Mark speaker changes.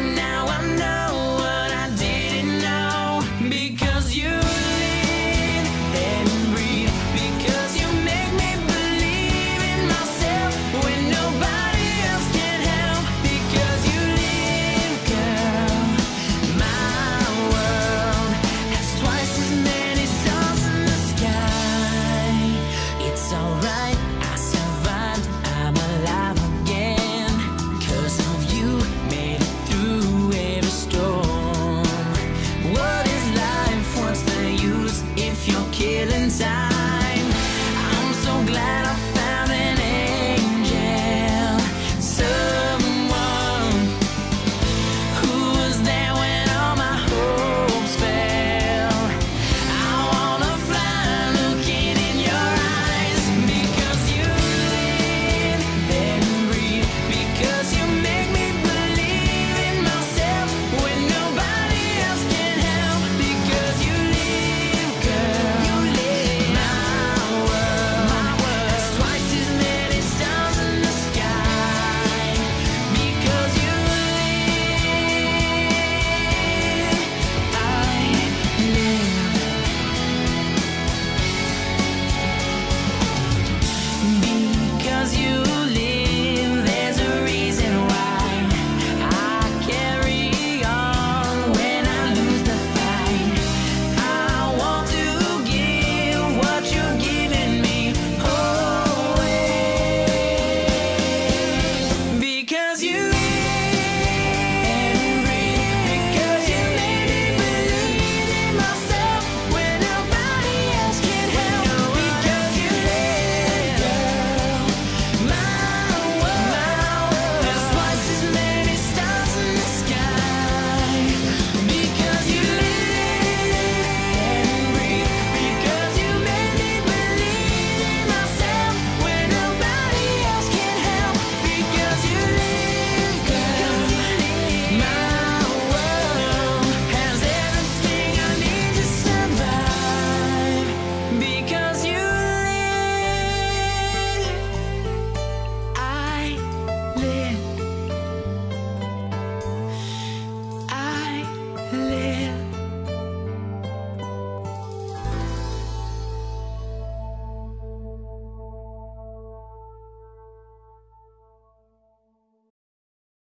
Speaker 1: now I know.